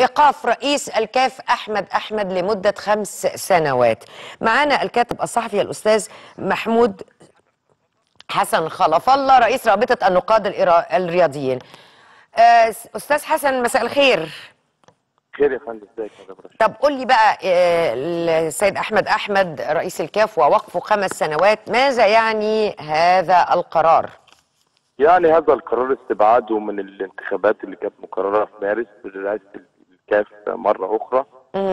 إيقاف رئيس الكاف أحمد أحمد لمدة خمس سنوات. معانا الكاتب الصحفي الأستاذ محمود حسن خلف. الله رئيس رابطة النقاد الرياضيين. آه، أستاذ حسن مساء الخير. خير يا فندم ازيك يا طب قول لي بقى آه، السيد أحمد أحمد رئيس الكاف ووقفه خمس سنوات ماذا يعني هذا القرار؟ يعني هذا القرار استبعاده من الانتخابات اللي كانت مقررة في مارس برئاسه الكاف مرة أخرى.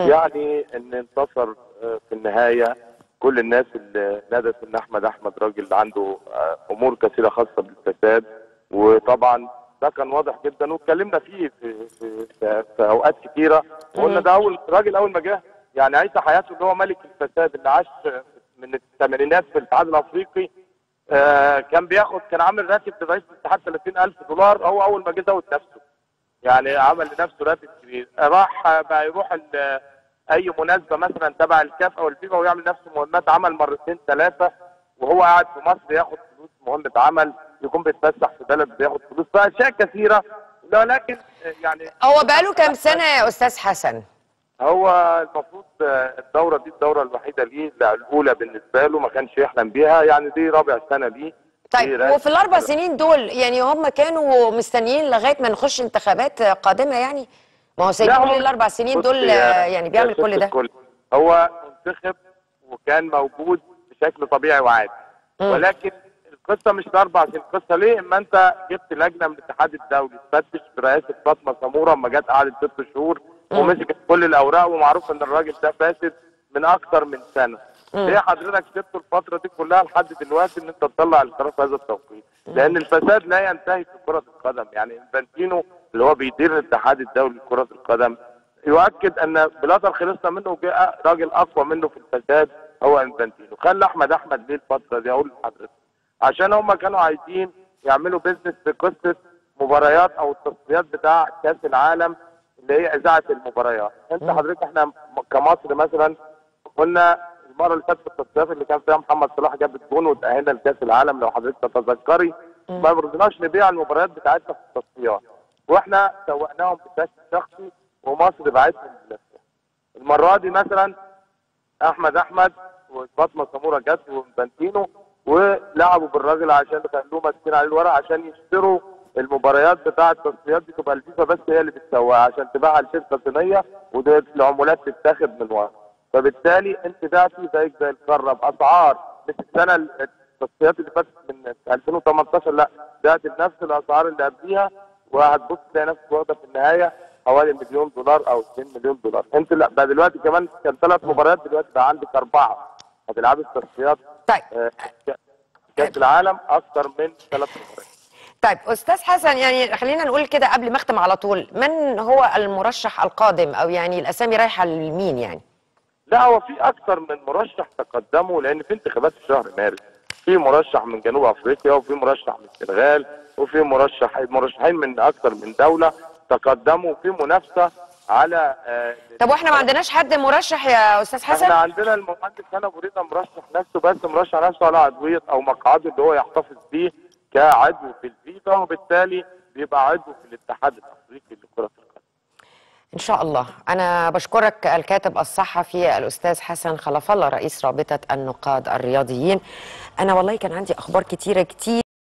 يعني إن انتصر آه، في النهاية كل الناس اللي نادت ان أحمد أحمد راجل عنده آه، أمور كثيرة خاصة بالفساد. وطبعا ده كان واضح جدا واتكلمنا فيه في, في, في, في أوقات كثيره وقلنا ده أول راجل أول ما جه يعني عيسى حياته اللي هو ملك الفساد اللي عاش من الثمانينات في الاتحاد الأفريقي آه كان بياخد كان عامل راتب لرئيس الاتحاد 30000 دولار. هو أول ما جه زود نفسه. يعني عمل لنفسه راتب كبير. راح بقى يروح أي مناسبة مثلا تبع الكاف أو الفيفا ويعمل نفسه مهمات عمل مرتين ثلاثة وهو قاعد في مصر ياخد فلوس مهمة عمل يكون بيتفسح في بلد بياخد فلوس. فأشياء كثيرة ولكن يعني هو بقاله كام سنة يا أستاذ حسن؟ هو المفروض الدورة دي الدورة الوحيدة ليه لا، الأولى بالنسبة له ما كانش يحلم بيها. يعني دي رابع سنة ليه. طيب وفي الأربع سنين دول يعني هم كانوا مستنيين لغاية ما نخش انتخابات قادمة يعني؟ ما هو سيد كل الأربع سنين دول يعني بيعمل كل ده. الكل، هو منتخب وكان موجود بشكل طبيعي وعادي. ولكن القصة مش الأربع سنين. القصة ليه؟ إما أنت جبت لجنة من الاتحاد الدولي تفتش برئاسة فاطمة سمورة أما جت قعدت ست شهور ومسكت كل الأوراق ومعروف إن الراجل ده فاسد من أكتر من سنة. ليه حضرتك سبت الفترة دي كلها لحد دلوقتي إن أنت تطلع القرار في هذا التوقيت؟ لأن الفساد لا ينتهي في كرة القدم. يعني إنفانتينو اللي هو بيدير الاتحاد الدولي لكرة القدم يؤكد أن بلاتر خلصنا منه وجاء راجل أقوى منه في الفساد هو إنفانتينو. خلى أحمد أحمد ليه الفترة دي؟ أقول لحضرتك. عشان هم كانوا عايزين يعملوا business في قصة مباريات أو التصفيات بتاع كأس العالم اللي هي إذاعة المباريات. أنت حضرتك إحنا كمصر مثلا قلنا المرة اللي فاتت في التصفيات اللي كان فيها محمد صلاح جاب الجون وتأهلنا لكأس العالم لو حضرتك تتذكري. ما رضيناش نبيع المباريات بتاعتنا في التصفيات. وإحنا سوقناهم بشكل شخصي ومصر باعتهم المرة دي مثلا أحمد أحمد وفاطمه سموره جت وانفانتينو ولعبوا بالراجل عشان خلوه ماسكين عليه الورق عشان يشتروا المباريات بتاعة التصفيات دي تبقى الفيفا بس هي اللي بتسوقها عشان تبيعها لشركة صينية وده العمولات تتاخد من ورا. فبالتالي انت بعتي زيك زي القاره باسعار مش السنة ال- التصفيات اللي فاتت من 2018 لا بعت بنفس الأسعار اللي قبليها وهتبص تلاقي نفسك واخدة في النهاية حوالي مليون دولار أو 2 مليون دولار. انت لا بقى دلوقتي كمان كان ثلاث مباريات دلوقتي بقى عندك أربعة. هتلعبي التصفيات طيب. آه، كأس العالم أكثر من ثلاث مباريات. طيب أستاذ حسن يعني خلينا نقول كده قبل ما أختم على طول من هو المرشح القادم أو يعني الأسامي رايحة لمين يعني؟ لا هو في أكثر من مرشح تقدموا لأن في انتخابات في شهر مارس في مرشح من جنوب أفريقيا وفي مرشح من السنغال وفي مرشح مرشحين من أكثر من دولة تقدموا في منافسة على آه، طب وإحنا ما عندناش حد مرشح يا أستاذ إحنا حسن عندنا المهندس هنا مريضة مرشح نفسه بس مرشح نفسه على عضوية أو مقعده اللي هو يحتفظ بيه كعضو في الفيفا وبالتالي بيبقى عضو في الاتحاد الأفريقي. إن شاء الله. أنا بشكرك الكاتب الصحفي الأستاذ حسن خلف الله رئيس رابطة النقاد الرياضيين. أنا والله كان عندي أخبار كتيرة كتير